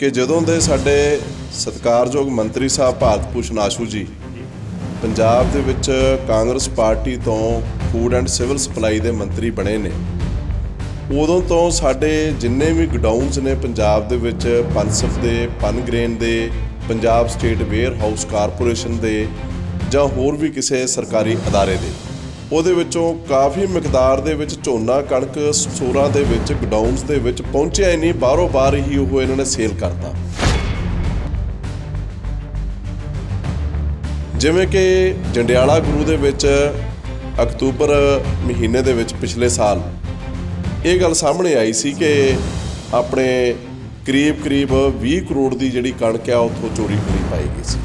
ਕਿ ਜਦੋਂ ਦੇ ਸਾਡੇ ਸਤਿਕਾਰਯੋਗ ਮੰਤਰੀ ਸਾਹਿਬ ਭਾਰਤ ਭੂਸ਼ਣ ਆਸ਼ੂ ਜੀ ਪੰਜਾਬ ਦੇ ਵਿੱਚ ਕਾਂਗਰਸ ਪਾਰਟੀ ਤੋਂ ਫੂਡ ਐਂਡ ਸਿਵਲ ਸਪਲਾਈ ਦੇ ਮੰਤਰੀ ਬਣੇ ਨੇ, ਉਦੋਂ ਤੋਂ ਸਾਡੇ ਜਿੰਨੇ ਵੀ ਗਡਾਊਨਸ ਨੇ ਪੰਜਾਬ ਦੇ ਵਿੱਚ ਪਨਸਫ ਦੇ, ਪਨਗ੍ਰੇਨ ਦੇ, Punjab state warehouse corporation ਦੇ ਜਾਂ ਹੋਰ ਵੀ ਕਿਸੇ ਸਰਕਾਰੀ ਅਦਾਰੇ ਦੇ ਉਹਦੇ ਵਿੱਚੋਂ ਕਾਫੀ ਮਿਕਦਾਰ ਦੇ ਵਿੱਚ ਝੋਨਾ, ਕਣਕ ਸਟੋਰਾਂ ਦੇ ਵਿੱਚ ਗਡਾਊਨਸ ਦੇ ਵਿੱਚ ਪਹੁੰਚਿਆ ਹੀ ਨਹੀਂ, ਬਾਹਰੋਂ ਬਾਹਰ ਹੀ ਉਹ ਇਹਨਾਂ ਨੇ ਸੇਲ ਕਰਤਾ। ਜਿਵੇਂ ਕਿ ਜੰਡਿਆਲਾ ਗੁਰੂ ਦੇ ਵਿੱਚ ਅਕਤੂਬਰ ਮਹੀਨੇ ਦੇ ਵਿੱਚ ਪਿਛਲੇ ਸਾਲ ਇਹ ਗੱਲ ਸਾਹਮਣੇ ਆਈ ਸੀ ਕਿ ਆਪਣੇ ਕਰੀਬ ਕਰੀਬ 20 ਕਰੋੜ ਦੀ ਜਿਹੜੀ ਕਣਕ ਆ, ਉੱਥੋਂ ਚੋਰੀ ਹੋਈ ਪਾਈ ਗਈ ਸੀ।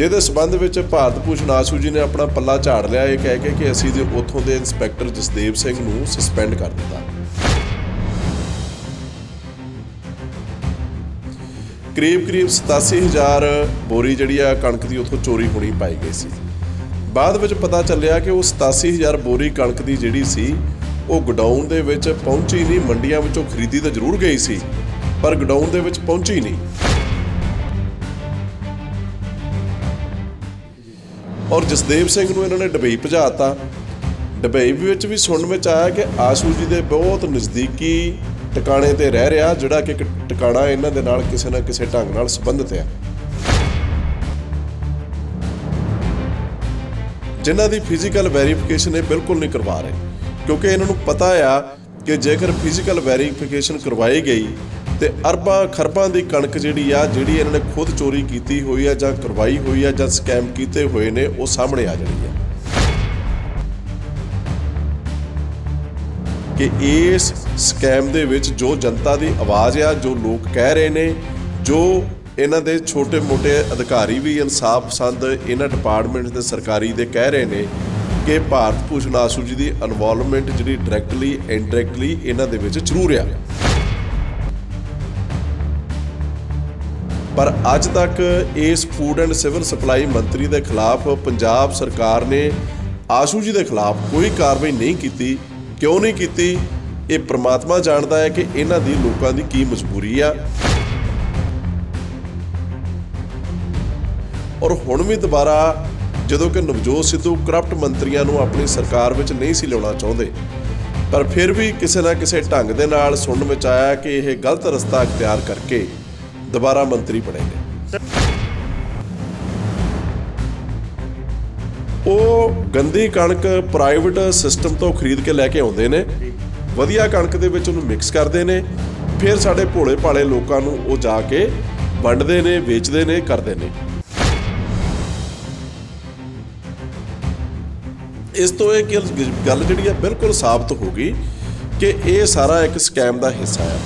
ਜਿਹਦੇ ਸਬੰਧ ਵਿੱਚ ਭਾਰਤ ਭੂਸ਼ਣ ਆਸ਼ੂ ਜੀ ਨੇ ਆਪਣਾ ਪੱਲਾ ਝਾੜ ਲਿਆ, ਇਹ ਕਹਿ ਕੇ ਕਿ ਅਸੀਂ ਦੇ ਉੱਥੋਂ ਦੇ ਇੰਸਪੈਕਟਰ ਜਸਦੇਵ ਸਿੰਘ ਨੂੰ ਸਸਪੈਂਡ ਕਰ ਦਿੱਤਾ। ਕਰੀਬ ਕਰੀਬ 87000 ਬੋਰੀ ਜਿਹੜੀ ਆ ਕਣਕ ਦੀ ਉੱਥੋਂ ਚੋਰੀ ਹੋਣੀ ਪਾਈ ਗਈ ਸੀ। ਬਾਅਦ ਵਿੱਚ ਪਤਾ ਚੱਲਿਆ ਕਿ ਉਹ 87000 ਬੋਰੀ ਕਣਕ ਦੀ ਜਿਹੜੀ ਸੀ, ਉਹ ਗਡਾਊਨ ਦੇ ਵਿੱਚ ਪਹੁੰਚੀ ਨਹੀਂ, ਮੰਡੀਆਂ ਵਿੱਚੋਂ ਖਰੀਦੀ ਤਾਂ ਜ਼ਰੂਰ ਗਈ ਸੀ, ਪਰ ਗਡਾਊਨ ਦੇ ਵਿੱਚ ਪਹੁੰਚੀ ਨਹੀਂ। ਔਰ ਜਸਦੇਵ ਸਿੰਘ ਨੂੰ ਇਹਨਾਂ ਨੇ ਡਬਈ ਭਜਾਤਾ। ਡਬਈ ਵਿੱਚ ਵੀ ਸੁਣਨ ਵਿੱਚ ਆਇਆ ਕਿ ਆਸ਼ੂ ਜੀ ਦੇ ਬਹੁਤ ਨਜ਼ਦੀਕੀ ਟਿਕਾਣੇ ਤੇ ਰਹਿ ਰਿਹਾ, ਜਿਹੜਾ ਕਿ ਇੱਕ ਟਿਕਾਣਾ ਇਹਨਾਂ ਦੇ ਨਾਲ ਕਿਸੇ ਨਾ ਕਿਸੇ ਢੰਗ ਨਾਲ ਸੰਬੰਧਿਤ ਹੈ। ਜਿਨ੍ਹਾਂ ਦੀ ਫਿਜ਼ੀਕਲ ਵੈਰੀਫਿਕੇਸ਼ਨ ਇਹ ਬਿਲਕੁਲ ਨਹੀਂ ਕਰਵਾ ਰਹੇ, ਕਿਉਂਕਿ ਇਹਨਾਂ ਨੂੰ ਪਤਾ ਆ ਕਿ ਜੇਕਰ ਫਿਜ਼ੀਕਲ ਵੈਰੀਫਿਕੇਸ਼ਨ ਕਰਵਾਈ ਗਈ ਤੇ ਅਰਬਾਂ ਖਰਬਾਂ ਦੀ ਕਣਕ ਜਿਹੜੀ ਆ, ਜਿਹੜੀ ਇਹਨਾਂ ਨੇ ਖੁਦ ਚੋਰੀ ਕੀਤੀ ਹੋਈ ਆ ਜਾਂ ਕਰਵਾਈ ਹੋਈ ਆ ਜਾਂ ਸਕੈਮ ਕੀਤੇ ਹੋਏ ਨੇ, ਉਹ ਸਾਹਮਣੇ ਆ ਜਾਣੀ ਆ। ਕਿ ਇਸ ਸਕੈਮ ਦੇ ਵਿੱਚ ਜੋ ਜਨਤਾ ਦੀ ਆਵਾਜ਼ ਆ, ਜੋ ਲੋਕ ਕਹਿ ਰਹੇ ਨੇ, ਜੋ ਇਹਨਾਂ ਦੇ ਛੋਟੇ-ਮੋਟੇ ਅਧਿਕਾਰੀ ਵੀ ਇਨਸਾਫ ਪਸੰਦ ਇਹਨਾਂ ਡਿਪਾਰਟਮੈਂਟ ਦੇ ਸਰਕਾਰੀ ਦੇ ਕਹਿ ਰਹੇ ਨੇ ਕਿ ਭਾਰਤ ਭੂਸ਼ਣ ਆਸ਼ੂ ਜੀ ਦੀ ਇਨਵੋਲਵਮੈਂਟ ਜਿਹੜੀ ਡਾਇਰੈਕਟਲੀ ਇਨਡਾਇਰੈਕਟਲੀ ਇਹਨਾਂ ਦੇ ਵਿੱਚ ਜ਼ਰੂਰ ਆ। ਪਰ ਅੱਜ ਤੱਕ ਇਸ ਫੂਡ ਐਂਡ ਸਿਵਲ ਸਪਲਾਈ ਮੰਤਰੀ ਦੇ ਖਿਲਾਫ ਪੰਜਾਬ ਸਰਕਾਰ ਨੇ ਆਸ਼ੂ ਜੀ ਦੇ ਖਿਲਾਫ ਕੋਈ ਕਾਰਵਾਈ ਨਹੀਂ ਕੀਤੀ। ਕਿਉਂ ਨਹੀਂ ਕੀਤੀ? ਇਹ ਪ੍ਰਮਾਤਮਾ ਜਾਣਦਾ ਹੈ ਕਿ ਇਹਨਾਂ ਦੀ ਲੋਕਾਂ ਦੀ ਕੀ ਮਜਬੂਰੀ ਆ। ਔਰ ਹੁਣ ਵੀ ਦੁਬਾਰਾ ਜਦੋਂ ਕਿ ਨਵਜੋਤ ਸਿੱਧੂ ਕਰਪਟ ਮੰਤਰੀਆਂ ਨੂੰ ਆਪਣੀ ਸਰਕਾਰ ਵਿੱਚ ਨਹੀਂ ਸੀ ਲਿਆਉਣਾ ਚਾਹੁੰਦੇ, ਪਰ ਫਿਰ ਵੀ ਕਿਸੇ ਨਾ ਕਿਸੇ ਢੰਗ ਦੇ ਨਾਲ ਸੁਣਨ ਵਿੱਚ ਆਇਆ ਕਿ ਇਹ ਗਲਤ ਰਸਤਾ ਅਖਤਿਆਰ ਕਰਕੇ ਦੁਬਾਰਾ ਮੰਤਰੀ ਬਣੇ ਨੇ ਉਹ ਗੰਦੀ ਕਣਕ ਪ੍ਰਾਈਵੇਟ ਸਿਸਟਮ ਤੋਂ ਖਰੀਦ ਕੇ ਲੈ ਕੇ ਆਉਂਦੇ ਨੇ। ਵਧੀਆ ਕਣਕ ਦੇ ਵਿੱਚ ਉਹਨੂੰ ਮਿਕਸ ਕਰਦੇ ਨੇ। ਫਿਰ ਸਾਡੇ ਭੋਲੇ ਭਾਲੇ ਲੋਕਾਂ ਨੂੰ ਉਹ ਜਾ ਕੇ ਵੰਡਦੇ ਨੇ, ਵੇਚਦੇ ਨੇ, ਕਰਦੇ ਨੇ। ਇਸ ਤੋਂ ਇਹ ਗੱਲ- ਗੱਲ ਜਿਹੜੀ ਆ ਬਿਲਕੁਲ ਸਾਬਤ ਹੋ ਗਈ ਕਿ ਇਹ ਸਾਰਾ ਇੱਕ ਸਕੈਮ ਦਾ ਹਿੱਸਾ ਆ।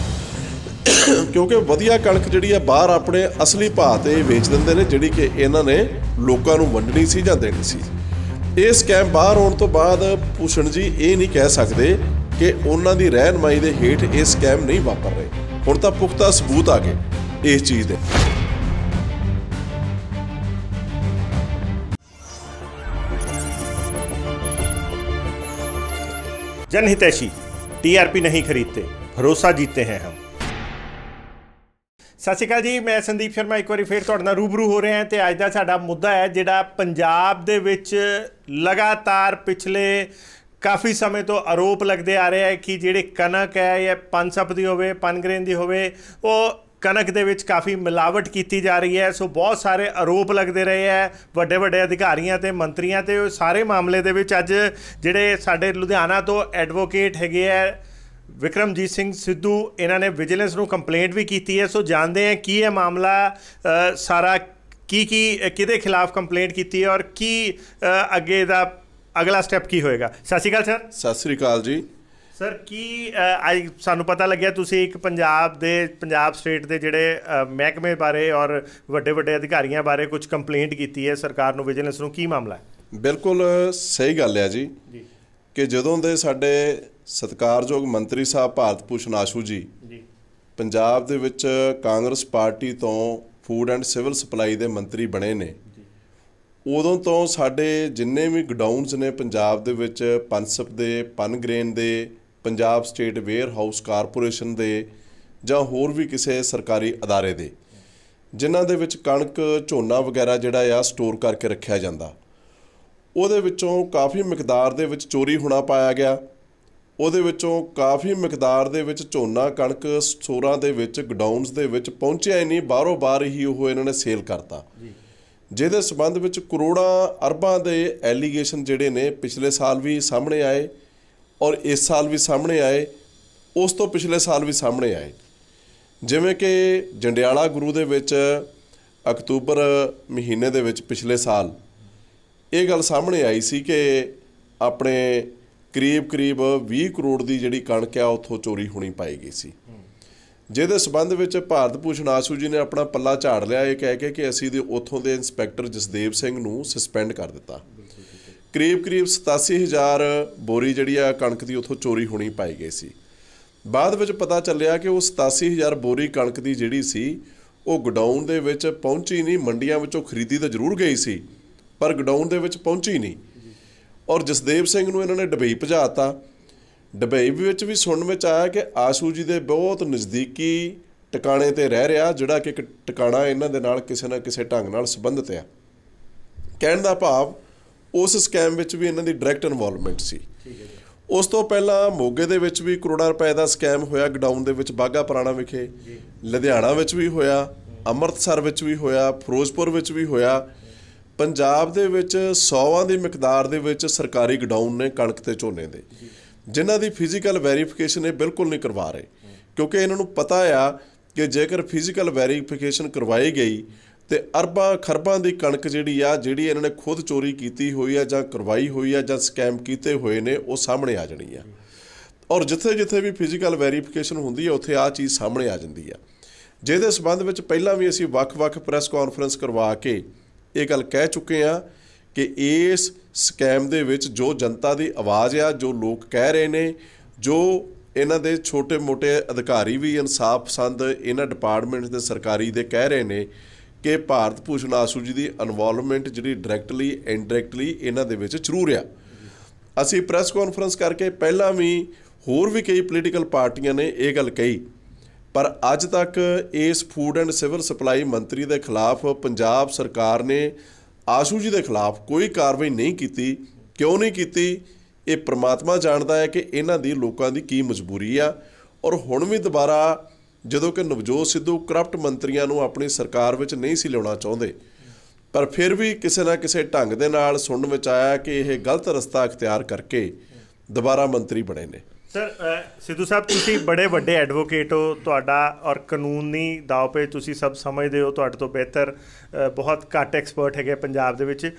ਕਿਉਂਕਿ ਵਧੀਆ ਕਣਕ ਜਿਹੜੀ ਆ ਬਾਹਰ ਆਪਣੇ ਅਸਲੀ ਭਾਅ ਤੇ ਵੇਚ ਦਿੰਦੇ ਨੇ ਜਿਹੜੀ ਕਿ ਇਹਨਾਂ ਨੇ ਲੋਕਾਂ ਨੂੰ ਵੰਡਣੀ ਸੀ ਜਾਂ ਦੇਣੀ ਸੀ ਇਹ ਸਕੈਮ ਬਾਹਰ ਆਉਣ ਤੋਂ ਬਾਅਦ ਭੂਸ਼ਣ ਜੀ ਇਹ ਨਹੀਂ ਕਹਿ ਸਕਦੇ ਕਿ ਉਹਨਾਂ ਦੀ ਰਹਿਨਮਾਈ ਦੇ ਹੇਠ ਇਹ ਸਕੈਮ ਨਹੀਂ ਵਾਪਰ ਰਹੇ ਹੁਣ ਤਾਂ ਪੁਖਤਾ ਸਬੂਤ ਆ ਗਏ ਇਸ ਚੀਜ਼ ਦੇ जनहितैषी टीआरपी नहीं खरीदते भरोसा जीतते हैं हम ਸਤਿ ਸ਼੍ਰੀ ਅਕਾਲ ਜੀ, ਮੈਂ ਸੰਦੀਪ ਸ਼ਰਮਾ, ਇੱਕ ਵਾਰੀ ਫੇਰ ਤੁਹਾਡੇ ਨਾਲ ਰੂਬਰੂ ਹੋ ਰਿਹਾ ਹਾਂ ਤੇ ਅੱਜ ਦਾ ਸਾਡਾ ਮੁੱਦਾ ਹੈ ਜਿਹੜਾ ਪੰਜਾਬ ਦੇ ਵਿੱਚ ਲਗਾਤਾਰ ਪਿਛਲੇ ਕਾਫੀ ਸਮੇਂ ਤੋਂ ਆਰੋਪ ਲੱਗਦੇ ਆ ਰਿਹਾ ਹੈ ਕਿ ਜਿਹੜੇ ਕਣਕ ਹੈ ਜਾਂ ਪਨਸਪ ਦੀ ਹੋਵੇ ਪਨਗ੍ਰੇਨ ਦੀ ਹੋਵੇ, ਉਹ ਕਣਕ ਦੇ ਵਿੱਚ ਕਾਫੀ ਮਿਲਾਵਟ ਕੀਤੀ ਜਾ ਰਹੀ ਹੈ। ਸੋ ਬਹੁਤ ਸਾਰੇ ਆਰੋਪ ਲੱਗਦੇ ਰਹੇ ਹੈ ਵੱਡੇ ਵੱਡੇ ਅਧਿਕਾਰੀਆਂ ਤੇ ਮੰਤਰੀਆਂ ਤੇ ਉਹ ਸਾਰੇ ਮਾਮਲੇ ਦੇ ਵਿੱਚ ਅੱਜ ਜਿਹੜੇ ਸਾਡੇ ਲੁਧਿਆਣਾ ਤੋਂ ਐਡਵੋਕੇਟ ਹੈਗੇ ਹੈ ਵਿਕਰਮਜੀਤ ਸਿੰਘ ਸਿੱਧੂ ਇਹਨਾਂ ਨੇ ਵਿਜੀਲੈਂਸ ਨੂੰ ਕੰਪਲੇਂਟ ਵੀ ਕੀਤੀ ਹੈ। ਸੋ ਜਾਣਦੇ ਹਾਂ ਕੀ ਇਹ ਮਾਮਲਾ ਸਾਰਾ ਕੀ ਕੀ ਕਿਹਦੇ ਖਿਲਾਫ ਕੰਪਲੇਂਟ ਕੀਤੀ ਹੈ ਔਰ ਕੀ ਅੱਗੇ ਦਾ ਅਗਲਾ ਸਟੈਪ ਕੀ ਹੋਏਗਾ। ਸਤਿ ਸ਼੍ਰੀ ਅਕਾਲ ਸਰ। ਸਤਿ ਸ੍ਰੀ ਅਕਾਲ ਜੀ। ਸਰ ਕੀ ਅੱਜ ਸਾਨੂੰ ਪਤਾ ਲੱਗਿਆ ਤੁਸੀਂ ਇੱਕ ਪੰਜਾਬ ਦੇ ਪੰਜਾਬ ਸਟੇਟ ਦੇ ਜਿਹੜੇ ਮਹਿਕਮੇ ਬਾਰੇ ਔਰ ਵੱਡੇ ਵੱਡੇ ਅਧਿਕਾਰੀਆਂ ਬਾਰੇ ਕੁਝ ਕੰਪਲੇਂਟ ਕੀਤੀ ਹੈ ਸਰਕਾਰ ਨੂੰ ਵਿਜੀਲੈਂਸ ਨੂੰ ਕੀ ਮਾਮਲਾ ਹੈ? ਬਿਲਕੁਲ ਸਹੀ ਗੱਲ ਹੈ ਜੀ ਜੀ। ਕਿ ਜਦੋਂ ਦੇ ਸਾਡੇ ਸਤਿਕਾਰਯੋਗ ਮੰਤਰੀ ਸਾਹਿਬ ਭਾਰਤ ਭੂਸ਼ਣ ਆਸ਼ੂ ਜੀ ਜੀ। ਪੰਜਾਬ ਦੇ ਵਿੱਚ ਕਾਂਗਰਸ ਪਾਰਟੀ ਤੋਂ ਫੂਡ ਐਂਡ ਸਿਵਲ ਸਪਲਾਈ ਦੇ ਮੰਤਰੀ ਬਣੇ ਨੇ। ਉਦੋਂ ਤੋਂ ਸਾਡੇ ਜਿੰਨੇ ਵੀ ਗਡਾਊਨਸ ਨੇ ਪੰਜਾਬ ਦੇ ਵਿੱਚ ਪਨਸਪ ਦੇ ਪਨਗ੍ਰੇਨ ਦੇ Punjab state warehouse corporation ਦੇ ਜਾਂ ਹੋਰ ਵੀ ਕਿਸੇ ਸਰਕਾਰੀ ਅਦਾਰੇ ਦੇ ਜਿਨ੍ਹਾਂ ਦੇ ਵਿੱਚ ਕਣਕ ਝੋਨਾ ਵਗੈਰਾ ਜਿਹੜਾ ਆ ਸਟੋਰ ਕਰਕੇ ਰੱਖਿਆ ਜਾਂਦਾ। ਉਹਦੇ ਵਿੱਚੋਂ ਕਾਫੀ ਮਿਕਦਾਰ ਦੇ ਵਿੱਚ ਚੋਰੀ ਹੋਣਾ ਪਾਇਆ ਗਿਆ। ਉਹਦੇ ਵਿੱਚੋਂ ਕਾਫੀ ਮਿਕਦਾਰ ਦੇ ਵਿੱਚ ਝੋਨਾ ਕਣਕ ਸਟੋਰਾਂ ਦੇ ਵਿੱਚ ਗਡਾਊਨਸ ਦੇ ਵਿੱਚ ਪਹੁੰਚਿਆ ਹੀ ਨਹੀਂ ਬਾਹਰੋਂ ਬਾਹਰ ਹੀ ਉਹ ਇਹਨਾਂ ਨੇ ਸੇਲ ਕਰਤਾ। ਜਿਹਦੇ ਸਬੰਧ ਵਿੱਚ ਕਰੋੜਾਂ ਅਰਬਾਂ ਦੇ ਐਲੀਗੇਸ਼ਨ ਜਿਹੜੇ ਨੇ ਪਿਛਲੇ ਸਾਲ ਵੀ ਸਾਹਮਣੇ ਆਏ ਔਰ ਇਸ ਸਾਲ ਵੀ ਸਾਹਮਣੇ ਆਏ ਉਸ ਤੋਂ ਪਿਛਲੇ ਸਾਲ ਵੀ ਸਾਹਮਣੇ ਆਏ। ਜਿਵੇਂ ਕਿ ਜੰਡਿਆਲਾ ਗੁਰੂ ਦੇ ਵਿੱਚ ਅਕਤੂਬਰ ਮਹੀਨੇ ਦੇ ਵਿੱਚ ਪਿਛਲੇ ਸਾਲ ਇਹ ਗੱਲ ਸਾਹਮਣੇ ਆਈ ਸੀ ਕਿ ਆਪਣੇ ਕਰੀਬ-ਕਰੀਬ 20 ਕਰੋੜ ਦੀ ਜਿਹੜੀ ਕਣਕ ਆ, ਉੱਥੋਂ ਚੋਰੀ ਹੋਣੀ ਪਾਈ ਗਈ ਸੀ। ਜਿਹਦੇ ਸਬੰਧ ਵਿੱਚ ਭਾਰਤ ਭੂਸ਼ਣ ਆਸ਼ੂ ਜੀ ਨੇ ਆਪਣਾ ਪੱਲਾ ਝਾੜ ਲਿਆ। ਇਹ ਕਹਿ ਕੇ ਕਿ ਅਸੀਂ ਦੇ ਉੱਥੋਂ ਦੇ ਇੰਸਪੈਕਟਰ ਜਸਦੇਵ ਸਿੰਘ ਨੂੰ ਸਸਪੈਂਡ ਕਰ ਦਿੱਤਾ। ਕਰੀਬ-ਕਰੀਬ 87000 ਬੋਰੀ ਜਿਹੜੀ ਆ, ਕਣਕ ਦੀ ਉੱਥੋਂ ਚੋਰੀ ਹੋਣੀ ਪਾਈ ਗਈ ਸੀ। ਬਾਅਦ ਵਿੱਚ ਪਤਾ ਚੱਲਿਆ ਕਿ ਉਹ 87000 ਬੋਰੀ ਕਣਕ ਦੀ ਜਿਹੜੀ ਸੀ, ਉਹ ਗਡਾਊਨ ਦੇ ਵਿੱਚ ਪਹੁੰਚੀ ਨਹੀਂ। ਮੰਡੀਆਂ ਵਿੱਚੋਂ ਖਰੀਦੀ ਤਾਂ ਜ਼ਰੂਰ ਗਈ ਸੀ, ਪਰ ਗਡਾਊਨ ਦੇ ਵਿੱਚ ਪਹੁੰਚੀ ਨਹੀਂ। ਔਰ ਜਸਦੇਵ ਸਿੰਘ ਨੂੰ ਇਹਨਾਂ ਨੇ ਡਬਈ ਭਜਾਤਾ। ਡਬਈ ਵਿੱਚ ਵੀ ਸੁਣਨ ਵਿੱਚ ਆਇਆ ਕਿ ਆਸ਼ੂ ਜੀ ਦੇ ਬਹੁਤ ਨਜ਼ਦੀਕੀ ਟਿਕਾਣੇ ਤੇ ਰਹਿ ਰਿਹਾ ਜਿਹੜਾ ਕਿ ਇੱਕ ਟਿਕਾਣਾ ਇਹਨਾਂ ਦੇ ਨਾਲ ਕਿਸੇ ਨਾ ਕਿਸੇ ਢੰਗ ਨਾਲ ਸੰਬੰਧਿਤ ਆ। ਕਹਿਣ ਦਾ ਭਾਵ ਉਸ ਸਕੈਮ ਵਿੱਚ ਵੀ ਇਹਨਾਂ ਦੀ ਡਾਇਰੈਕਟ ਇਨਵੋਲਵਮੈਂਟ ਸੀ। ਉਸ ਤੋਂ ਪਹਿਲਾਂ ਮੋਗੇ ਦੇ ਵਿੱਚ ਵੀ ਕਰੋੜਾਂ ਰੁਪਏ ਦਾ ਸਕੈਮ ਹੋਇਆ ਗਡਾਊਨ ਦੇ ਵਿੱਚ ਬਾਗਾ ਪੁਰਾਣਾ ਵਿਖੇ। ਲੁਧਿਆਣਾ ਵਿੱਚ ਵੀ ਹੋਇਆ ਅੰਮ੍ਰਿਤਸਰ ਵਿੱਚ ਵੀ ਹੋਇਆ ਫਿਰੋਜ਼ਪੁਰ ਵਿੱਚ ਵੀ ਹੋਇਆ। ਪੰਜਾਬ ਦੇ ਵਿੱਚ ਸੌਵਾਂ ਦੀ ਮਿਕਦਾਰ ਦੇ ਵਿੱਚ ਸਰਕਾਰੀ ਗਡਾਊਨ ਨੇ ਕਣਕ ਤੇ ਝੋਨੇ ਦੇ। ਜਿਨ੍ਹਾਂ ਦੀ ਫਿਜ਼ੀਕਲ ਵੈਰੀਫਿਕੇਸ਼ਨ ਇਹ ਬਿਲਕੁਲ ਨਹੀਂ ਕਰਵਾ ਰਹੇ। ਕਿਉਂਕਿ ਇਹਨਾਂ ਨੂੰ ਪਤਾ ਆ ਕਿ ਜੇਕਰ ਫਿਜ਼ੀਕਲ ਵੈਰੀਫਿਕੇਸ਼ਨ ਕਰਵਾਈ ਗਈ ਤੇ ਅਰਬਾਂ ਖਰਬਾਂ ਦੀ ਕਣਕ ਜਿਹੜੀ ਆ ਜਿਹੜੀ ਇਹਨਾਂ ਨੇ ਖੁਦ ਚੋਰੀ ਕੀਤੀ ਹੋਈ ਆ ਜਾਂ ਕਰਵਾਈ ਹੋਈ ਆ ਜਾਂ ਸਕੈਮ ਕੀਤੇ ਹੋਏ ਨੇ ਉਹ ਸਾਹਮਣੇ ਆ ਜਾਣੀ ਆ। ਔਰ ਜਿੱਥੇ ਜਿੱਥੇ ਵੀ ਫਿਜ਼ੀਕਲ ਵੈਰੀਫਿਕੇਸ਼ਨ ਹੁੰਦੀ ਆ ਉੱਥੇ ਆ ਚੀਜ਼ ਸਾਹਮਣੇ ਆ ਜਾਂਦੀ ਆ। ਜਿਹਦੇ ਸਬੰਧ ਵਿੱਚ ਪਹਿਲਾਂ ਵੀ ਅਸੀਂ ਵੱਖ-ਵੱਖ ਪ੍ਰੈਸ ਕਾਨਫਰੰਸ ਕਰਵਾ ਕੇ ਇਹ ਗੱਲ ਕਹਿ ਚੁੱਕੇ ਆ ਕਿ ਇਸ ਸਕੈਮ ਦੇ ਵਿੱਚ ਜੋ ਜਨਤਾ ਦੀ ਆਵਾਜ਼ ਆ, ਜੋ ਲੋਕ ਕਹਿ ਰਹੇ ਨੇ, ਜੋ ਇਹਨਾਂ ਦੇ ਛੋਟੇ-ਮੋਟੇ ਅਧਿਕਾਰੀ ਵੀ ਇਨਸਾਫ ਪਸੰਦ ਇਹਨਾਂ ਡਿਪਾਰਟਮੈਂਟ ਦੇ ਸਰਕਾਰੀ ਦੇ ਕਹਿ ਰਹੇ ਨੇ ਕਿ ਭਾਰਤ ਭੂਸ਼ਣ ਆਸੂ ਜੀ ਦੀ ਇਨਵੋਲਵਮੈਂਟ ਜਿਹੜੀ ਡਾਇਰੈਕਟਲੀ ਇਨਡਾਇਰੈਕਟਲੀ ਇਹਨਾਂ ਦੇ ਵਿੱਚ ਜ਼ਰੂਰ ਆ ਅਸੀਂ ਪ੍ਰੈਸ ਕਾਨਫਰੰਸ ਕਰਕੇ ਪਹਿਲਾਂ ਵੀ ਹੋਰ ਵੀ ਕਈ ਪੋਲੀਟੀਕਲ ਪਾਰਟੀਆਂ ਨੇ ਇਹ ਗੱਲ ਕਹੀ। ਪਰ ਅੱਜ ਤੱਕ ਇਸ ਫੂਡ ਐਂਡ ਸਿਵਲ ਸਪਲਾਈ ਮੰਤਰੀ ਦੇ ਖਿਲਾਫ ਪੰਜਾਬ ਸਰਕਾਰ ਨੇ ਆਸ਼ੂ ਜੀ ਦੇ ਖਿਲਾਫ ਕੋਈ ਕਾਰਵਾਈ ਨਹੀਂ ਕੀਤੀ। ਕਿਉਂ ਨਹੀਂ ਕੀਤੀ? ਇਹ ਪ੍ਰਮਾਤਮਾ ਜਾਣਦਾ ਹੈ ਕਿ ਇਹਨਾਂ ਦੀ ਲੋਕਾਂ ਦੀ ਕੀ ਮਜਬੂਰੀ ਆ। ਔਰ ਹੁਣ ਵੀ ਦੁਬਾਰਾ ਜਦੋਂ ਕਿ ਨਵਜੋਤ ਸਿੱਧੂ ਕਰਪਟ ਮੰਤਰੀਆਂ ਨੂੰ ਆਪਣੀ ਸਰਕਾਰ ਵਿੱਚ ਨਹੀਂ ਸੀ ਲਿਆਉਣਾ ਚਾਹੁੰਦੇ, ਪਰ ਫਿਰ ਵੀ ਕਿਸੇ ਨਾ ਕਿਸੇ ਢੰਗ ਦੇ ਨਾਲ ਸੁਣਨ ਵਿੱਚ ਆਇਆ ਕਿ ਇਹ ਗਲਤ ਰਸਤਾ ਅਖਤਿਆਰ ਕਰਕੇ ਦੁਬਾਰਾ ਮੰਤਰੀ ਬਣੇ ਨੇ। ਸਰ ਸਿੱਧੂ ਸਾਹਿਬ, ਤੁਸੀਂ ਬੜੇ ਵੱਡੇ ਐਡਵੋਕੇਟ ਹੋ। ਤੁਹਾਡਾ ਔਰ ਕਾਨੂੰਨੀ ਦਾਅ ਪੇ ਤੁਸੀਂ ਸਭ ਸਮਝਦੇ ਹੋ। ਤੁਹਾਡੇ ਤੋਂ ਬਿਹਤਰ ਬਹੁਤ ਘੱਟ ਐਕਸਪਰਟ ਹੈਗੇ ਪੰਜਾਬ ਦੇ ਵਿੱਚ।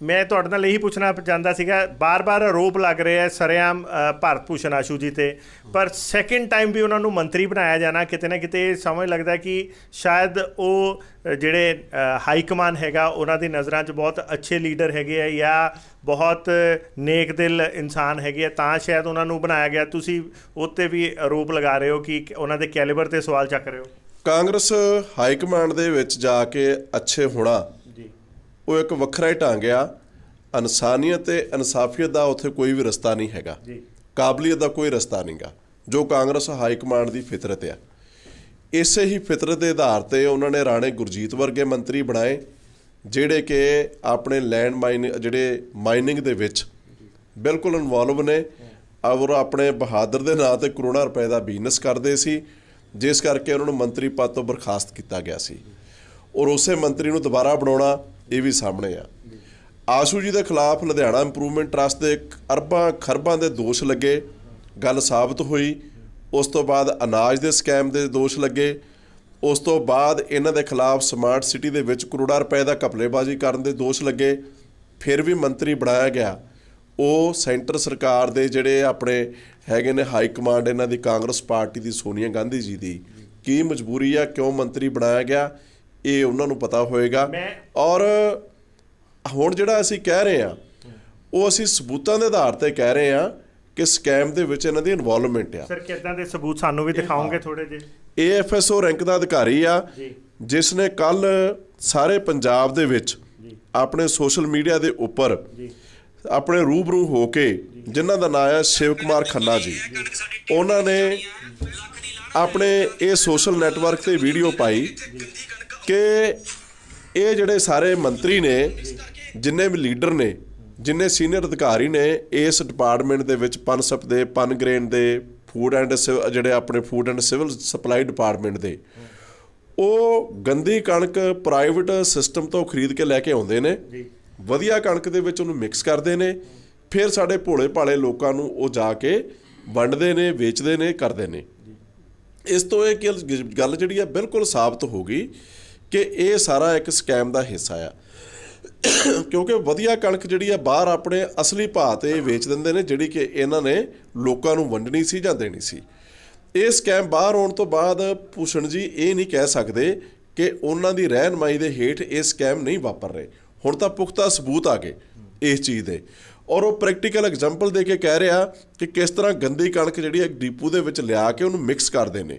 ਮੈਂ ਤੁਹਾਡੇ ਨਾਲ ਇਹੀ ਪੁੱਛਣਾ ਚਾਹੁੰਦਾ ਸੀਗਾ, ਬਾਰ-ਬਾਰ ਆਰੋਪ ਲੱਗ ਰਿਹਾ ਹੈ ਸਰਿਆਮ ਭਾਰਤ ਭੂਸ਼ਣ ਆਸ਼ੂ ਜੀ ਤੇ, ਪਰ ਸੈਕਿੰਡ ਟਾਈਮ ਵੀ ਉਹਨਾਂ ਨੂੰ ਮੰਤਰੀ ਬਣਾਇਆ ਜਾਣਾ, ਕਿਤੇ ਨਾ ਕਿਤੇ ਸਮਝ ਲੱਗਦਾ ਕਿ ਸ਼ਾਇਦ ਉਹ ਜਿਹੜੇ ਹਾਈ ਕਮਾਨ ਹੈਗਾ, ਉਹਨਾਂ ਦੀ ਨਜ਼ਰਾਂ 'ਚ ਬਹੁਤ ਅੱਛੇ ਲੀਡਰ ਹੈਗੇ ਆ ਜਾਂ ਬਹੁਤ ਨੇਕ ਦਿਲ ਇਨਸਾਨ ਹੈਗੇ ਆ, ਤਾਂ ਸ਼ਾਇਦ ਉਹਨਾਂ ਨੂੰ ਬਣਾਇਆ ਗਿਆ। ਤੁਸੀਂ ਉੱਤੇ ਵੀ ਆਰੋਪ ਲਗਾ ਰਹੇ ਹੋ ਕਿ ਉਹਨਾਂ ਦੇ ਕੈਲੀਬਰ ਤੇ ਸਵਾਲ ਚੱਕ ਰਹੇ ਹੋ। ਕਾਂਗਰਸ ਹਾਈ ਕਮਾਂਡ ਦੇ ਵਿੱਚ ਜਾ ਕੇ ਅੱਛੇ ਹੋਣਾ ਉਹ ਇੱਕ ਵੱਖਰਾ ਹੀ ਢੰਗ ਆ। ਇਨਸਾਨੀਅਤ ਤੇ ਇਨਸਾਫੀਅਤ ਦਾ ਉੱਥੇ ਕੋਈ ਵੀ ਰਸਤਾ ਨਹੀਂ ਹੈਗਾ। ਜੀ। ਕਾਬਲੀਅਤ ਦਾ ਕੋਈ ਰਸਤਾ ਨਹੀਂਗਾ ਜੋ ਕਾਂਗਰਸ ਹਾਈ ਕਮਾਂਡ ਦੀ ਫਿਤਰਤ ਆ। ਇਸੇ ਹੀ ਫਿਤਰਤ ਦੇ ਆਧਾਰ ਤੇ ਉਹਨਾਂ ਨੇ ਰਾਣੇ ਗੁਰਜੀਤ ਵਰਗੇ ਮੰਤਰੀ ਬਣਾਏ ਜਿਹੜੇ ਕਿ ਆਪਣੇ ਲੈਂਡ ਮਾਈਨ ਜਿਹੜੇ ਮਾਈਨਿੰਗ ਦੇ ਵਿੱਚ ਬਿਲਕੁਲ ਇਨਵੋਲਵ ਨੇ ਔਰ ਆਪਣੇ ਬਹਾਦਰ ਦੇ ਨਾਂ ਤੇ ਕਰੋੜਾਂ ਰੁਪਏ ਦਾ ਬਿਜ਼ਨਸ ਕਰਦੇ ਸੀ ਜਿਸ ਕਰਕੇ ਉਹਨਾਂ ਨੂੰ ਮੰਤਰੀ ਪਦ ਤੋਂ ਬਰਖਾਸਤ ਕੀਤਾ ਗਿਆ ਸੀ। ਔਰ ਉਸੇ ਮੰਤਰੀ ਨੂੰ ਦੁਬਾਰਾ ਬਣਾਉਣਾ ਇਹ ਵੀ ਸਾਹਮਣੇ ਆ। ਆਸ਼ੂ ਜੀ ਦੇ ਖਿਲਾਫ ਲੁਧਿਆਣਾ ਇੰਪਰੂਵਮੈਂਟ ਟਰਸਟ ਦੇ ਅਰਬਾਂ ਖਰਬਾਂ ਦੇ ਦੋਸ਼ ਲੱਗੇ। ਗੱਲ ਸਾਬਤ ਹੋਈ। ਉਸ ਤੋਂ ਬਾਅਦ ਅਨਾਜ ਦੇ ਸਕੈਮ ਦੇ ਦੋਸ਼ ਲੱਗੇ। ਉਸ ਤੋਂ ਬਾਅਦ ਇਹਨਾਂ ਦੇ ਖਿਲਾਫ ਸਮਾਰਟ ਸਿਟੀ ਦੇ ਵਿੱਚ ਕਰੋੜਾਂ ਰੁਪਏ ਦਾ ਘਪਲੇਬਾਜ਼ੀ ਕਰਨ ਦੇ ਦੋਸ਼ ਲੱਗੇ। ਫਿਰ ਵੀ ਮੰਤਰੀ ਬਣਾਇਆ ਗਿਆ। ਉਹ ਸੈਂਟਰ ਸਰਕਾਰ ਦੇ ਜਿਹੜੇ ਆਪਣੇ ਹੈਗੇ ਨੇ ਹਾਈ ਕਮਾਂਡ ਇਹਨਾਂ ਦੀ ਕਾਂਗਰਸ ਪਾਰਟੀ ਦੀ ਸੋਨੀਆ ਗਾਂਧੀ ਜੀ ਦੀ। ਕੀ ਮਜਬੂਰੀ ਆ? ਕਿਉਂ ਮੰਤਰੀ ਬਣਾਇਆ ਗਿਆ? ਇਹ ਉਹਨਾਂ ਨੂੰ ਪਤਾ ਹੋਏਗਾ। ਔਰ ਹੁਣ ਜਿਹੜਾ ਅਸੀਂ ਕਹਿ ਰਹੇ ਆ ਉਹ ਅਸੀਂ ਸਬੂਤਾਂ ਦੇ ਆਧਾਰ ਤੇ ਕਹਿ ਰਹੇ ਆ ਕਿ ਸਕੈਮ ਦੇ ਵਿੱਚ ਇਹਨਾਂ ਦੀ ਇਨਵੋਲਵਮੈਂਟ ਆ। ਸਰ ਕਿੱਦਾਂ ਦੇ ਸਬੂਤ ਸਾਨੂੰ ਵੀ ਦਿਖਾਓਗੇ ਥੋੜੇ ਜਿਹੇ? ਏਐਫਐਸਓ ਰੈਂਕ ਦਾ ਅਧਿਕਾਰੀ ਆ ਜੀ। ਜਿਸ ਨੇ ਕੱਲ ਸਾਰੇ ਪੰਜਾਬ ਦੇ ਵਿੱਚ ਜੀ। ਆਪਣੇ ਸੋਸ਼ਲ ਮੀਡੀਆ ਦੇ ਉੱਪਰ ਜੀ। ਆਪਣੇ ਰੂਬਰੂ ਹੋ ਕੇ ਜਿਨ੍ਹਾਂ ਦਾ ਨਾਮ ਹੈ ਸ਼ਿਵ ਕੁਮਾਰ ਖੰਨਾ ਜੀ। ਉਹਨਾਂ ਨੇ ਆਪਣੇ ਇਹ ਸੋਸ਼ਲ ਨੈਟਵਰਕ ਤੇ ਵੀਡੀਓ ਪਾਈ। ਕਿ ਇਹ ਜਿਹੜੇ ਸਾਰੇ ਮੰਤਰੀ ਨੇ ਜਿੰਨੇ ਵੀ ਲੀਡਰ ਨੇ ਜਿੰਨੇ ਸੀਨੀਅਰ ਅਧਿਕਾਰੀ ਨੇ ਇਸ ਡਿਪਾਰਟਮੈਂਟ ਦੇ ਵਿੱਚ ਪਨਸਪ ਦੇ ਪਨਗ੍ਰੇਨ ਦੇ ਫੂਡ ਐਂਡ ਜਿਹੜੇ ਆਪਣੇ food and civil supply department ਦੇ ਉਹ ਗੰਦੀ ਕਣਕ ਪ੍ਰਾਈਵੇਟ ਸਿਸਟਮ ਤੋਂ ਖਰੀਦ ਕੇ ਲੈ ਕੇ ਆਉਂਦੇ ਨੇ। ਵਧੀਆ ਕਣਕ ਦੇ ਵਿੱਚ ਉਹਨੂੰ ਮਿਕਸ ਕਰਦੇ ਨੇ। ਫਿਰ ਸਾਡੇ ਭੋਲੇ ਭਾਲੇ ਲੋਕਾਂ ਨੂੰ ਉਹ ਜਾ ਕੇ ਵੰਡਦੇ ਨੇ ਵੇਚਦੇ ਨੇ ਕਰਦੇ ਨੇ। ਇਸ ਤੋਂ ਇਹ ਗੱਲ ਜਿਹੜੀ ਆ ਬਿਲਕੁਲ ਸਾਬਤ ਹੋ ਗਈ ਕਿ ਇਹ ਸਾਰਾ ਇੱਕ ਸਕੈਮ ਦਾ ਹਿੱਸਾ ਆ। ਕਿਉਂਕਿ ਵਧੀਆ ਕਣਕ ਜਿਹੜੀ ਆ, ਬਾਹਰ ਆਪਣੇ ਅਸਲੀ ਭਾਅ ਤੇ ਵੇਚ ਦਿੰਦੇ ਨੇ, ਜਿਹੜੀ ਕਿ ਇਹਨਾਂ ਨੇ ਲੋਕਾਂ ਨੂੰ ਵੰਡਣੀ ਸੀ ਜਾਂ ਦੇਣੀ ਸੀ। ਇਹ ਸਕੈਮ ਬਾਹਰ ਆਉਣ ਤੋਂ ਬਾਅਦ ਭੂਸ਼ਣ ਜੀ ਇਹ ਨਹੀਂ ਕਹਿ ਸਕਦੇ ਕਿ ਉਹਨਾਂ ਦੀ ਰਹਿਨਮਾਈ ਦੇ ਹੇਠ ਇਹ ਸਕੈਮ ਨਹੀਂ ਵਾਪਰ ਰਹੇ। ਹੁਣ ਤਾਂ ਪੁਖਤਾ ਸਬੂਤ ਆ ਗਏ ਇਸ ਚੀਜ਼ ਦੇ। ਔਰ ਉਹ ਪ੍ਰੈਕਟੀਕਲ ਐਗਜ਼ਾਮਪਲ ਦੇ ਕੇ ਕਹਿ ਰਿਹਾ ਕਿ ਕਿਸ ਤਰ੍ਹਾਂ ਗੰਦੀ ਕਣਕ ਜਿਹੜੀ ਇੱਕ ਡੀਪੂ ਦੇ ਵਿੱਚ ਲਿਆ ਕੇ ਉਹਨੂੰ ਮਿਕਸ ਕਰਦੇ ਨੇ।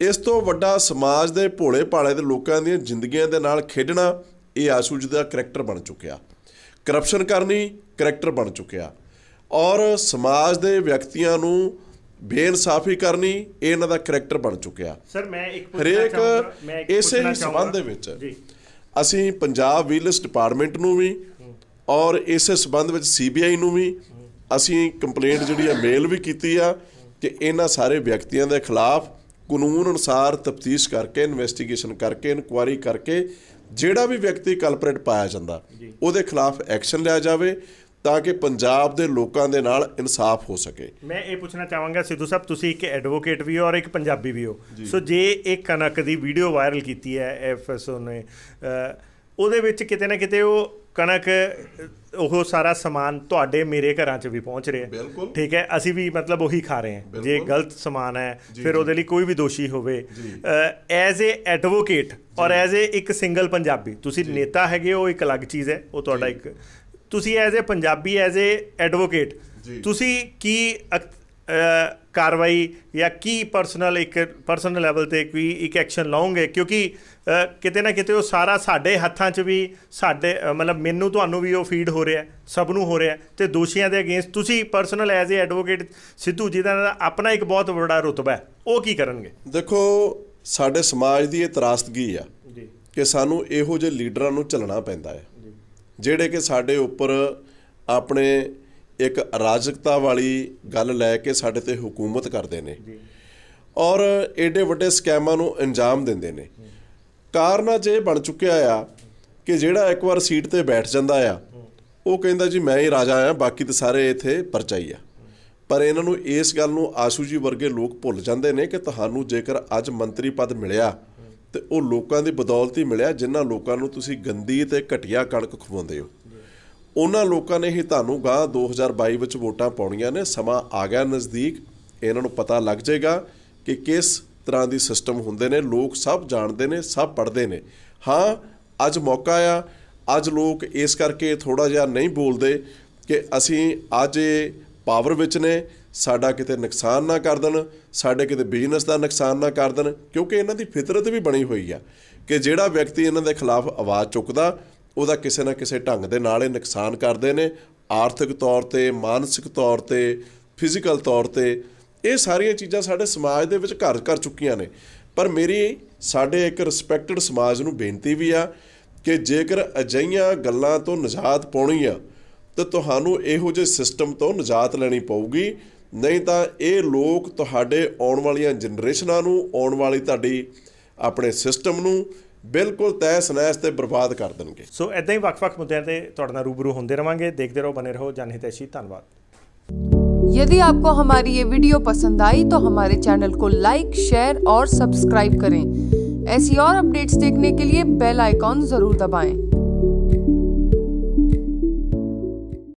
ਇਸ ਤੋਂ ਵੱਡਾ ਸਮਾਜ ਦੇ ਭੋਲੇ ਭਾਲੇ ਦੇ ਲੋਕਾਂ ਦੀਆਂ ਜ਼ਿੰਦਗੀਆਂ ਦੇ ਨਾਲ ਖੇਡਣਾ ਇਹ ਆਸੂ ਜੀ ਦਾ ਕਰੈਕਟਰ ਬਣ ਚੁੱਕਿਆ। ਕਰਪਸ਼ਨ ਕਰਨੀ ਕਰੈਕਟਰ ਬਣ ਚੁੱਕਿਆ। ਔਰ ਸਮਾਜ ਦੇ ਵਿਅਕਤੀਆਂ ਨੂੰ ਬੇਇਨਸਾਫੀ ਕਰਨੀ ਇਹ ਇਹਨਾਂ ਦਾ ਕਰੈਕਟਰ ਬਣ ਚੁੱਕਿਆ। ਸਰ ਮੈਂ ਇੱਕ ਹਰੇਕ ਇਸੇ ਹੀ ਸਬੰਧ ਦੇ। ਵਿੱਚ ਅਸੀਂ ਪੰਜਾਬ ਵਿਜੀਲੈਂਸ ਡਿਪਾਰਟਮੈਂਟ ਨੂੰ ਵੀ ਔਰ ਇਸੇ ਸਬੰਧ ਵਿੱਚ ਸੀਬੀਆਈ ਨੂੰ ਵੀ ਅਸੀਂ ਕੰਪਲੇਂਟ ਜਿਹੜੀ ਆ ਮੇਲ ਵੀ ਕੀਤੀ ਆ ਕਿ ਇਹਨਾਂ ਸਾਰੇ ਵਿਅਕਤੀਆਂ ਦੇ ਖਿਲਾਫ ਕਾਨੂੰਨ ਅਨੁਸਾਰ ਤਫਤੀਸ਼ ਕਰਕੇ ਇਨਵੈਸਟੀਗੇਸ਼ਨ ਕਰਕੇ ਇਨਕੁਆਇਰੀ ਕਰਕੇ ਜਿਹੜਾ ਵੀ ਵਿਅਕਤੀ ਕਲਪਰੇਟ ਪਾਇਆ ਜਾਂਦਾ ਉਹਦੇ ਖਿਲਾਫ ਐਕਸ਼ਨ ਲਿਆ ਜਾਵੇ ਤਾਂ ਕਿ ਪੰਜਾਬ ਦੇ ਲੋਕਾਂ ਦੇ ਨਾਲ ਇਨਸਾਫ ਹੋ ਸਕੇ। ਮੈਂ ਇਹ ਪੁੱਛਣਾ ਚਾਹਾਂਗਾ ਸਿੱਧੂ ਸਾਹਿਬ ਤੁਸੀਂ ਇੱਕ ਐਡਵੋਕੇਟ ਵੀ ਹੋ ਔਰ ਇੱਕ ਪੰਜਾਬੀ ਵੀ ਹੋ। ਸੋ ਜੇ ਇਹ ਕਣਕ ਦੀ ਵੀਡੀਓ ਵਾਇਰਲ ਕੀਤੀ ਹੈ ਐਫਐਸਓ ਨੇ ਉਹਦੇ ਵਿੱਚ ਕਿਤੇ ਨਾ ਕਿਤੇ ਉਹ ਕਣਕ ਉਹ ਸਾਰਾ ਸਮਾਨ ਤੁਹਾਡੇ ਮੇਰੇ ਘਰਾਂ 'ਚ ਵੀ ਪਹੁੰਚ ਰਿਹਾ। ਠੀਕ ਹੈ ਅਸੀਂ ਵੀ ਮਤਲਬ ਉਹੀ ਖਾ ਰਹੇ ਹਾਂ। ਜੇ। ਗਲਤ ਸਮਾਨ ਹੈ ਫਿਰ ਉਹਦੇ ਲਈ ਕੋਈ ਵੀ ਦੋਸ਼ੀ ਹੋਵੇ as a advocate or as a ਇੱਕ ਸਿੰਗਲ ਪੰਜਾਬੀ ਤੁਸੀਂ ਨੇਤਾ ਹੈਗੇ ਹੋ ਇੱਕ ਅਲੱਗ ਚੀਜ਼ ਹੈ ਉਹ ਤੁਹਾਡਾ ਇੱਕ ਤੁਸੀਂ as a Punjabi as a advocate. ਤੁਸੀਂ ਕੀ ਕਾਰਵਾਈ ਜਾਂ ਕੀ ਪਰਸਨਲ ਇੱਕ ਪਰਸਨਲ ਲੈਵਲ ਤੇ ਕੋਈ ਇੱਕ ਐਕਸ਼ਨ ਲਓਗੇ? ਕਿਉਂਕਿ ਕਿਤੇ ਨਾ ਕਿਤੇ ਉਹ ਸਾਰਾ ਸਾਡੇ ਹੱਥਾਂ 'ਚ ਵੀ ਸਾਡੇ ਮਤਲਬ ਮੈਨੂੰ ਤੁਹਾਨੂੰ ਵੀ ਉਹ ਫੀਡ ਹੋ ਰਿਹਾ ਸਭ ਨੂੰ ਹੋ ਰਿਹਾ ਤੇ ਦੋਸ਼ੀਆਂ ਦੇ ਅਗੇਂਸਟ ਤੁਸੀਂ personal as a advocate Sidhu ji ਦਾ ਆਪਣਾ ਇੱਕ ਬਹੁਤ ਵੱਡਾ ਰੁਤਬਾ ਹੈ। ਉਹ ਕੀ ਕਰਨਗੇ? ਦੇਖੋ ਸਾਡੇ ਸਮਾਜ ਦੀ ਇਹ ਤਰਾਸਤਗੀ ਆ ਜੀ। ਕਿ ਸਾਨੂੰ ਇਹੋ ਜਿਹੇ ਲੀਡਰਾਂ ਨੂੰ ਚੱਲਣਾ ਪੈਂਦਾ ਹੈ। ਜਿਹੜੇ ਕਿ ਸਾਡੇ ਉੱਪਰ ਆਪਣੇ ਇੱਕ ਅਰਾਜਕਤਾ ਵਾਲੀ ਗੱਲ ਲੈ ਕੇ ਸਾਡੇ ਤੇ ਹਕੂਮਤ ਕਰਦੇ ਨੇ ਔਰ ਏਡੇ ਵੱਡੇ ਸਕੈਮਾਂ ਨੂੰ ਅੰਜਾਮ ਦਿੰਦੇ ਨੇ। ਕਾਰਨ ਅੱਜ ਇਹ ਬਣ ਚੁੱਕਿਆ ਆ ਕਿ ਜਿਹੜਾ ਇੱਕ ਵਾਰ ਸੀਟ ਤੇ ਬੈਠ ਜਾਂਦਾ ਆ, ਉਹ ਕਹਿੰਦਾ ਜੀ ਮੈਂ ਹੀ ਰਾਜਾ ਆ, ਬਾਕੀ ਤੇ ਸਾਰੇ ਇੱਥੇ ਪਰਚਾਈ ਆ। ਪਰ ਇਹਨਾਂ ਨੂੰ ਇਸ ਗੱਲ ਨੂੰ ਆਸ਼ੂ ਜੀ ਵਰਗੇ ਲੋਕ ਭੁੱਲ ਜਾਂਦੇ ਨੇ ਕਿ ਤੁਹਾਨੂੰ ਜੇਕਰ ਅੱਜ ਮੰਤਰੀ ਪਦ ਮਿਲਿਆ ਤੇ ਉਹ ਲੋਕਾਂ ਦੀ ਬਦੌਲਤ ਹੀ ਮਿਲਿਆ, ਜਿਨ੍ਹਾਂ ਲੋਕਾਂ ਨੂੰ ਤੁਸੀਂ ਗੰਦੀ ਤੇ ਘਟੀਆ ਕਣਕ ਖਵਾਉਂਦੇ ਹੋ। ਉਹਨਾਂ ਲੋਕਾਂ ਨੇ ਹੀ ਤੁਹਾਨੂੰ ਗਾਂ 2022 ਵਿੱਚ ਵੋਟਾਂ ਪਾਉਣੀਆਂ ਨੇ। ਸਮਾਂ ਆ ਗਿਆ ਨਜ਼ਦੀਕ। ਇਹਨਾਂ ਨੂੰ ਪਤਾ ਲੱਗ ਜਾਏਗਾ ਕਿ ਕਿਸ ਤਰ੍ਹਾਂ ਦੀ ਸਿਸਟਮ ਹੁੰਦੇ ਨੇ। ਲੋਕ ਸਭ ਜਾਣਦੇ ਨੇ, ਸਭ ਪੜ੍ਹਦੇ ਨੇ। ਹਾਂ, ਅੱਜ ਮੌਕਾ ਆ। ਅੱਜ ਲੋਕ ਇਸ ਕਰਕੇ ਥੋੜਾ ਜਿਹਾ ਨਹੀਂ ਬੋਲਦੇ ਕਿ ਅਸੀਂ ਅੱਜ ਇਹ ਪਾਵਰ ਵਿੱਚ ਨੇ। ਸਾਡਾ ਕਿਤੇ ਨੁਕਸਾਨ ਨਾ ਕਰ ਦੇਣ, ਸਾਡੇ ਕਿਤੇ ਬਿਜ਼ਨਸ ਦਾ ਨੁਕਸਾਨ ਨਾ ਕਰ ਦੇਣ। ਕਿਉਂਕਿ ਇਹਨਾਂ ਦੀ ਫਿਤਰਤ ਵੀ ਬਣੀ ਹੋਈ ਆ ਕਿ ਜਿਹੜਾ ਵਿਅਕਤੀ ਇਹਨਾਂ ਦੇ ਖਿਲਾਫ ਆਵਾਜ਼ ਚੁੱਕਦਾ ਉਹਦਾ ਕਿਸੇ ਨਾ ਕਿਸੇ ਢੰਗ ਦੇ ਨਾਲ ਇਹ ਨੁਕਸਾਨ ਕਰਦੇ ਨੇ, ਆਰਥਿਕ ਤੌਰ ਤੇ, ਮਾਨਸਿਕ ਤੌਰ ਤੇ ਫਿਜ਼ੀਕਲ ਤੌਰ ਤੇ, ਇਹ ਸਾਰੀਆਂ ਚੀਜ਼ਾਂ ਸਾਡੇ ਸਮਾਜ ਦੇ ਵਿੱਚ ਘਰ ਕਰ ਚੁੱਕੀਆਂ ਨੇ। ਪਰ ਮੇਰੀ, ਸਾਡੇ ਇੱਕ ਰਿਸਪੈਕਟਡ ਸਮਾਜ ਨੂੰ ਬੇਨਤੀ ਵੀ ਆ ਕਿ ਜੇਕਰ ਅਜਈਆਂ ਗੱਲਾਂ ਤੋਂ ਨਿਜਾਤ ਪਾਉਣੀ ਆ, ਤਾਂ ਤੁਹਾਨੂੰ ਇਹੋ ਜਿਹੇ ਸਿਸਟਮ ਤੋਂ ਨਿਜਾਤ ਲੈਣੀ ਪਊਗੀ। ਨਹੀਂ ਤਾਂ ਇਹ ਲੋਕ ਤੁਹਾਡੇ ਆਉਣ ਵਾਲੀਆਂ ਜਨਰੇਸ਼ਨਾਂ ਨੂੰ, ਆਉਣ ਵਾਲੀ ਤੁਹਾਡੀ ਆਪਣੇ ਸਿਸਟਮ ਨੂੰ ਬਿਲਕੁਲ ਤਹਿਸ ਨਹਿਸ ਤੇ ਬਰਬਾਦ ਕਰ ਦੇਣਗੇ ਸੋ ਐਦਾਂ ਹੀ ਵੱਖ-ਵੱਖ ਮੁੱਦਿਆਂ ਤੇ ਤੁਹਾਡੇ ਨਾਲ ਰੂਬਰੂ ਹੁੰਦੇ ਰਵਾਂਗੇ ਦੇਖਦੇ ਰਹੋ ਬਨੇ ਰਹੋ ਜਨਹਿਤੈਸ਼ੀ ਧੰਨਵਾਦ यदि आपको हमारी ये वीडियो पसंद आई तो हमारे चैनल को लाइक शेयर और सब्सक्राइब करें ऐसी और अपडेट्स देखने के लिए बेल आइकॉन जरूर दबाएं